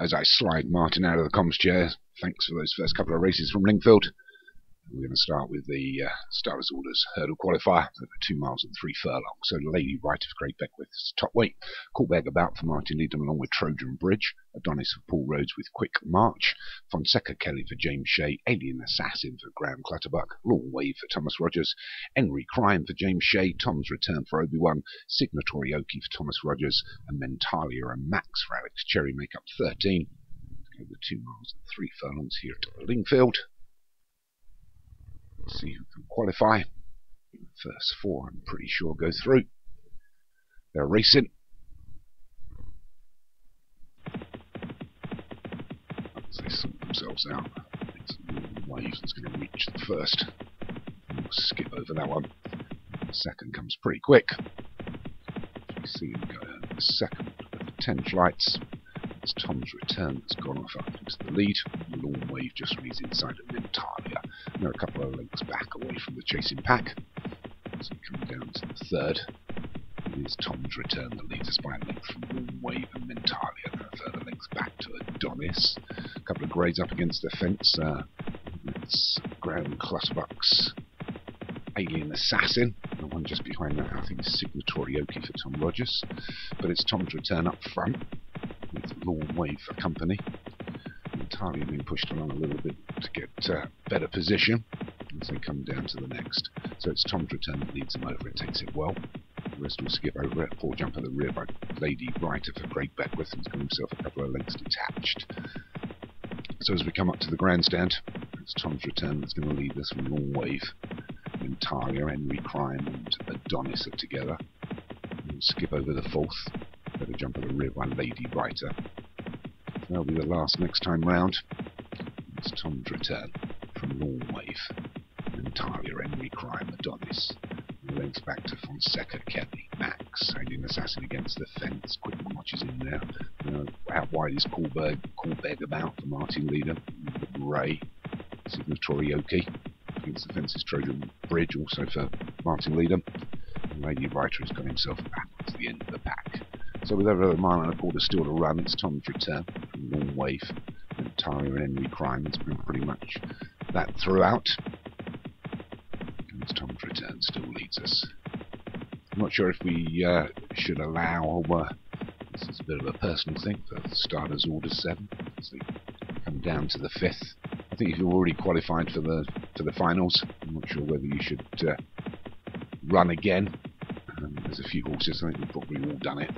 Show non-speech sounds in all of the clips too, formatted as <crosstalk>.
as I slide Martin out of the comms chair. Thanks for those first couple of races from Lingfield. We're going to start with the uh, starters orders hurdle qualifier over two miles and three furlongs. So Lady Writer of Great Beckwith's top weight. Coolbeg about for Martin Needham along with Trojan Bridge. Adonis for Paul Rhodes with Quick March. Fonseca Kelly for James Shea. Alien Assassin for Graham Clutterbuck. Long Wave for Thomas Rogers. Henry Crime for James Shea. Tom's Return for Obi-Wan. Signatory Oki for Thomas Rogers. And Mentalia and Max for Alex Cherry make up 13. Over two miles and three furlongs here at Lingfield see who can qualify. First four, I'm pretty sure, go through. They're racing. As they sort themselves out, Waves is going to reach the first. We'll skip over that one. The second comes pretty quick. You see him go the second with 10 flights. It's Tom's return that's gone off up into the lead. Long Wave just reads inside of Mentalia. They're a couple of lengths back away from the chasing pack. So coming down to the third. It is Tom's return that leads us by a length from Wave and Mentalia. There are further lengths back to Adonis. A couple of grades up against the fence. Uh, it's Graham Clutterbucks. Alien Assassin. The one just behind that, I think, is Signatory Oki for Tom Rogers. But it's Tom's return up front with Lawn Wave for company. Entirely being pushed along a little bit to get uh, better position as they come down to the next. So it's Tom's return that leads them over. It takes it well. The rest will skip over it. Poor jump at the rear by Lady Writer for Great Beckwith and has got himself a couple of lengths detached. So as we come up to the grandstand, it's Tom's return that's going to lead us from Lawn Wave. Talia, Henry Crime and Adonis are together. We'll skip over the fourth. Better jump at the rear by Lady Writer. That'll be the last next time round. It's Tom's return from Lawn Wave. And Talia, Henry Crime, Adonis. Links back to Fonseca, Kelly, Max, Alien Assassin against the fence. Quick marches in there. Uh, how wide is Coolbeg, Coolbeg about for Martin Leader? Ray, Signatory Oki against the fence is Trojan Bridge, also for Martin Leadham. Lady Writer has got himself back to the end of the pack. So with over a mile and a quarter still to run, it's Tom's return from Lawn Wave. And Tyler and Henry Crime has been pretty much that throughout. And it's Tom's return still leads us. I'm not sure if we uh, should allow, uh, this is a bit of a personal thing, for starters order 7, as they come down to the 5th. I think if you're already qualified for the for the finals, I'm not sure whether you should uh, run again. Um, there's a few horses, I think we've probably all done it.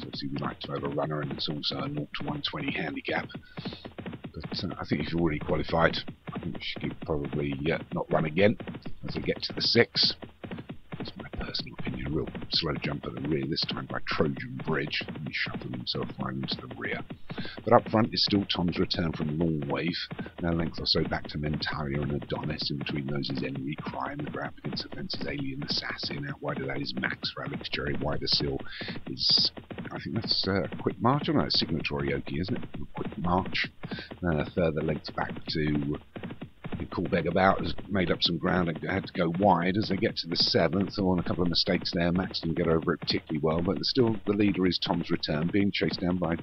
So obviously we like to have a runner and it's also a 0 to 120 handicap. But uh, I think if you're already qualified, I think you should probably uh, not run again as we get to the 6 That's my personal opinion, a real slow jump at the rear, this time by Trojan Bridge. And he shuffled himself right into the rear. But up front is still Tom's return from Lawn Wave. Now length or so back to Mentalia and Adonis. In between those is Henry Crime. The grab against the is Alien Assassin. Out wide of that is Max Alex Cherry. Wider still is, I think that's uh, Quick March. No, it's Signatory Oki, isn't it? Quick March. Uh, further length back to Coolbeg about has made up some ground and had to go wide as they get to the seventh. On a couple of mistakes there, Max didn't get over it particularly well, but still the leader is Tom's Return, being chased down by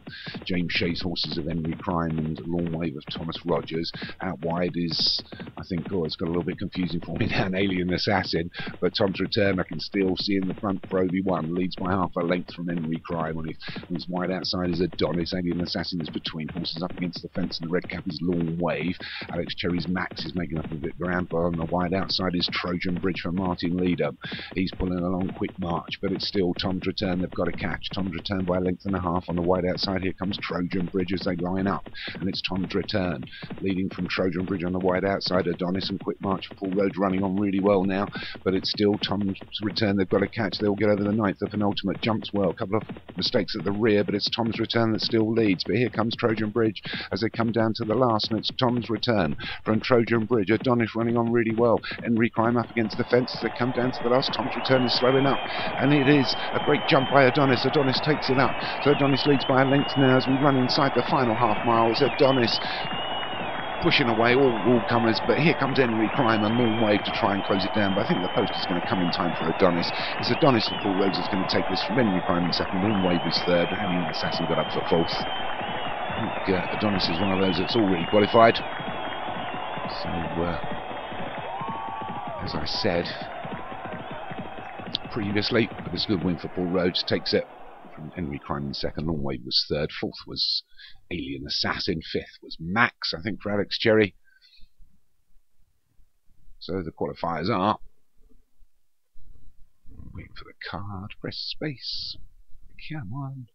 James Shea's horses of Henry Crime and Long Wave of Thomas Rogers. Out wide is, I think, oh, it's got a little bit confusing for me <laughs> now, Alien Assassin, but Tom's Return I can still see in the front for Obi-Wan, leads by half a length from Henry Crime. On his, his wide outside is Adonis, Alien Assassin is between horses up against the fence, and the red cap is Long Wave. Alex Cherry's Max is making up a bit but on the wide outside is Trojan Bridge for Martin Leader. He's pulling along quick march, but it's still Tom's return. They've got to catch. Tom's return by a length and a half on the wide outside. Here comes Trojan Bridge as they line up, and it's Tom's return. Leading from Trojan Bridge on the wide outside, Adonis and Quick March full road running on really well now, but it's still Tom's return. They've got to catch. They'll get over the ninth. The penultimate jumps well. A couple of mistakes at the rear, but it's Tom's return that still leads. But here comes Trojan Bridge as they come down to the last, and it's Tom's return from Trojan Bridge. Adonis running on really well. Henry Crime up against the fence as they come down to the last. Tom's return is slowing up, and it is a great jump by Adonis. Adonis takes it up. So Adonis leads by a length now as we run inside the final half mile. It's Adonis pushing away all, all comers, but here comes Henry Crime and Lawn Wave to try and close it down. But I think the post is going to come in time for Adonis. It's Adonis and Paul Rhodes is going to take this from Henry Crime in second. Lawn Wave is third. Henry Assassin got up for fourth. I think uh, Adonis is one of those that's already qualified. So, uh, as I said previously, it was a good win for Paul Rhodes. Takes it from Henry Crime in second. Longwave was third. Fourth was Alien Assassin. Fifth was Max, I think, for Alex Cherry. So the qualifiers are. Wait for the card. Press space. Come on.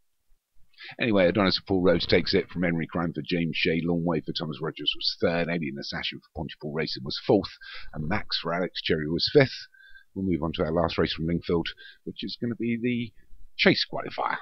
Anyway, Adonis of Paul Rhodes takes it from Henry Crime for James Shea. Long way for Thomas Rogers was third. Alien Assassin for Pontypool Racing was fourth. And Max for Alex Cherry was fifth. We'll move on to our last race from Lingfield, which is going to be the chase qualifier.